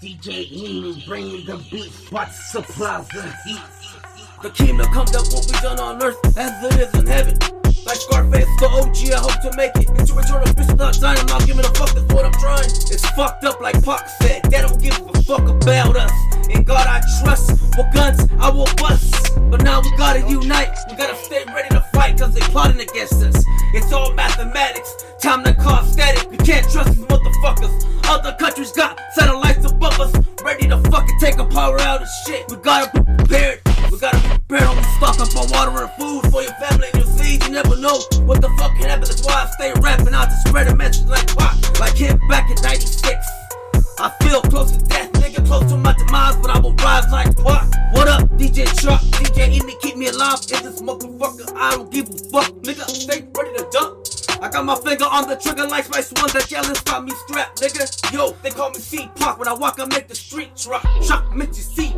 DJ Eating bringing the beat, what supplies the heat. The kingdom comes up will be done on earth as it is in heaven. Like Scarface, the OG, I hope to make it into eternal bitch without dying. I'm not giving a fuck, that's what I'm trying. It's fucked up like Pac said, they don't give a fuck about us. In God I trust, for guns I will bust. But now we gotta unite, we gotta stay ready to fight, cause they plotting against us. It's all mathematics, time to cause static. We can't spread a message like Pac, like him back in '96. I feel close to death, nigga, close to my demise, but I will rise like Pac. What up, DJ Truck? DJ me, keep me alive. Is this motherfucker? I don't give a fuck, nigga. Stay ready to dump. I got my finger on the trigger like Spice One. That jealous got me strapped, nigga. Yo, they call me C Park When I walk, I make the street drop. Shock, Mitchy C Pac.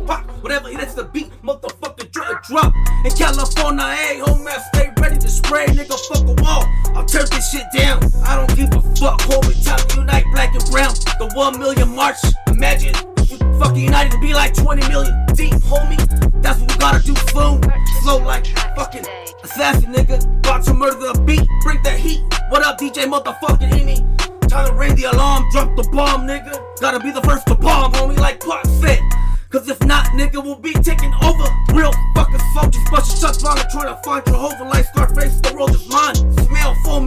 Tear this shit down. I don't give a fuck, homie. Time to unite black and brown. The one million march. Imagine fucking united to be like 20 million deep, homie. That's what we gotta do soon. Flow like fucking assassin, nigga. About to murder the beat, bring the heat. What up, DJ motherfucking Amy? Time to ring the alarm, drop the bomb, nigga. Gotta be the first to bomb, homie, like Pac said. Cause if not, nigga, we'll be taking over. Real fucking soldiers busting shots while I'm trying to find your hover like Scarface. The world is mine.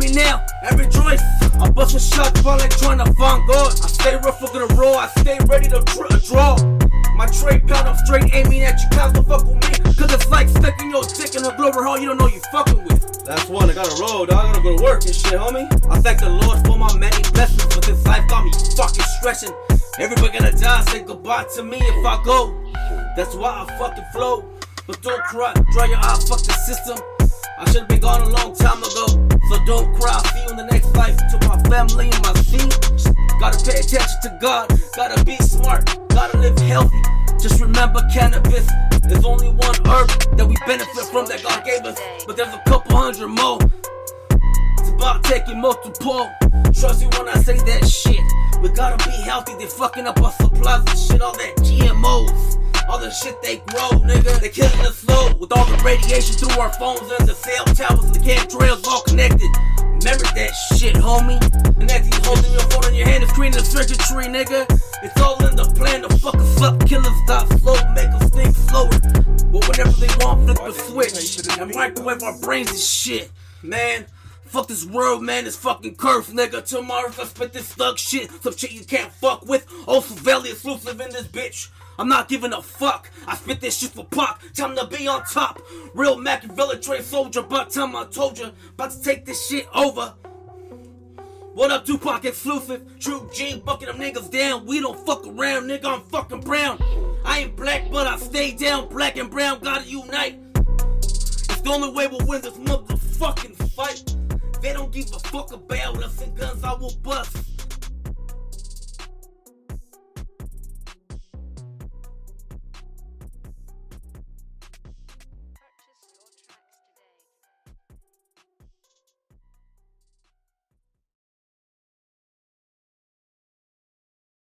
Me now and rejoice. I'm busting shots while trying to find God. I stay rough, for the roll. I stay ready to dr- draw. My tray pound, I'm straight aiming at you, cows don't fuck with me. Cause it's like sticking your dick in a glory hole you don't know you fucking with. That's one, I gotta roll, dog. I gotta go to work and shit, homie. I thank the Lord for my many blessings, but this life got me fucking stressing. Everybody gonna die, say goodbye to me if I go. That's why I fucking flow. But don't cry, dry your eyes, fuck the system. I should've been gone a long time ago. So don't cry, see you in the next life. To my family and my scene. Gotta pay attention to God, gotta be smart, gotta live healthy. Just remember cannabis is only one herb that we benefit from that God gave us. But there's a couple hundred more. It's about taking multiple. Trust me when I say that shit. We gotta be healthy, they fucking up our supplies and shit, all that GMOs. All the shit they grow, nigga. They killing us with all the radiation through our phones and the cell towers and the chemtrails all connected. Remember that shit, homie. And as you holding your phone in your hand, it's creating a circuitry, nigga. It's all in the plan to fuck us up, kill us, stop slow, make us think slower. But whenever they want, flip the switch and microwave our brains and shit, man. Fuck this world, man, it's fucking cursed, nigga. Tomorrow I spit this thug shit, some shit you can't fuck with. Osoveli exclusive in this bitch. I'm not giving a fuck. I spit this shit for Pac. Time to be on top. Real Machiavelli trade soldier. About time I told you. About to take this shit over. What up, Tupac exclusive? True G, bucking them niggas down. We don't fuck around, nigga. I'm fucking brown. I ain't black, but I stay down. Black and brown gotta unite. It's the only way we'll win this motherfucking fight. They don't give a fuck about us and guns I will bust.